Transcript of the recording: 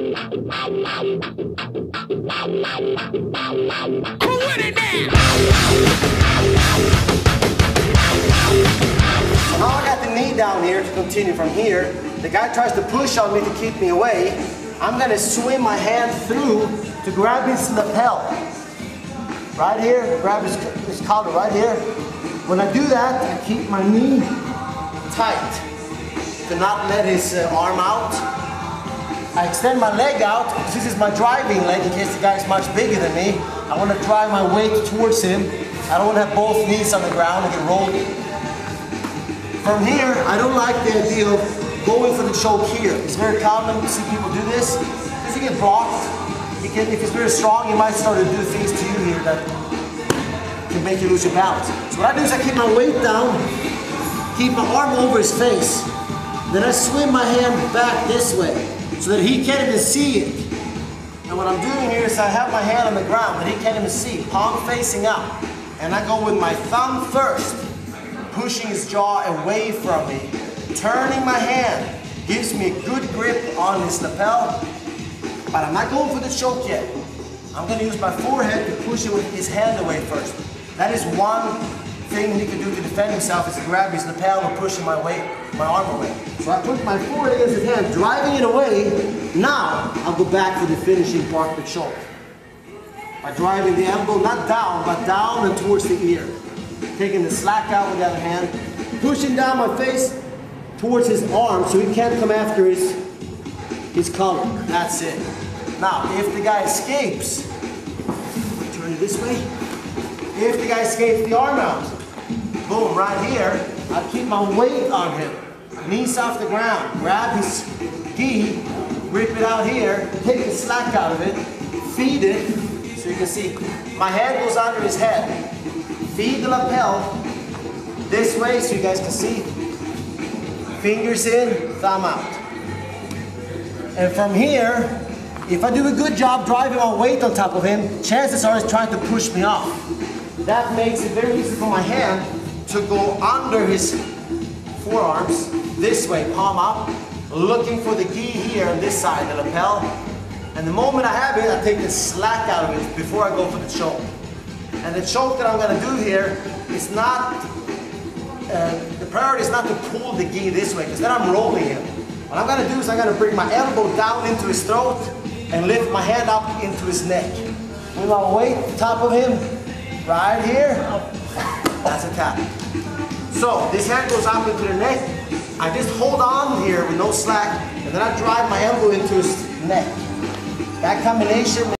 now I got the knee down here to continue from here. The guy tries to push on me to keep me away. I'm gonna swim my hand through to grab his lapel. Right here, grab his, his collar right here. When I do that, I keep my knee tight to not let his uh, arm out. I extend my leg out, this is my driving leg in case the guy is much bigger than me. I want to drive my weight towards him. I don't want to have both knees on the ground and get rolled. From here, I don't like the idea of going for the choke here. It's very common to see people do this. Because you get blocked. You can, if it's very strong, you might start to do things to you here that can make you lose your balance. So what I do is I keep my weight down, keep my arm over his face. Then I swim my hand back this way so that he can't even see it. And what I'm doing here is I have my hand on the ground but he can't even see, palm facing up. And I go with my thumb first, pushing his jaw away from me. Turning my hand gives me a good grip on his lapel, but I'm not going for the choke yet. I'm gonna use my forehead to push him with his hand away first. That is one thing he can do to defend himself is to grab his lapel and push my weight, my arm away. So I put my forehead against his hand, driving it away. Now I'll go back for the finishing part, the choke. By driving the elbow not down, but down and towards the ear. Taking the slack out with the other hand, pushing down my face towards his arm so he can't come after his, his collar. That's it. Now, if the guy escapes, turn it this way. If the guy escapes the arm out, boom, right here, I keep my weight on him. Knees off the ground, grab his gi, rip it out here, take the slack out of it, feed it, so you can see my head goes under his head. Feed the lapel this way so you guys can see. Fingers in, thumb out. And from here, if I do a good job driving my weight on top of him, chances are he's trying to push me off. That makes it very easy for my hand to go under his forearms this way, palm up, looking for the gi here on this side, the lapel. And the moment I have it, I take the slack out of it before I go for the choke. And the choke that I'm gonna do here is not, uh, the priority is not to pull the gi this way, because then I'm rolling him. What I'm gonna do is I'm gonna bring my elbow down into his throat and lift my hand up into his neck. With my weight top of him, right here, that's a tap. So this hand goes up into the neck. I just hold on here with no slack, and then I drive my elbow into his neck. That combination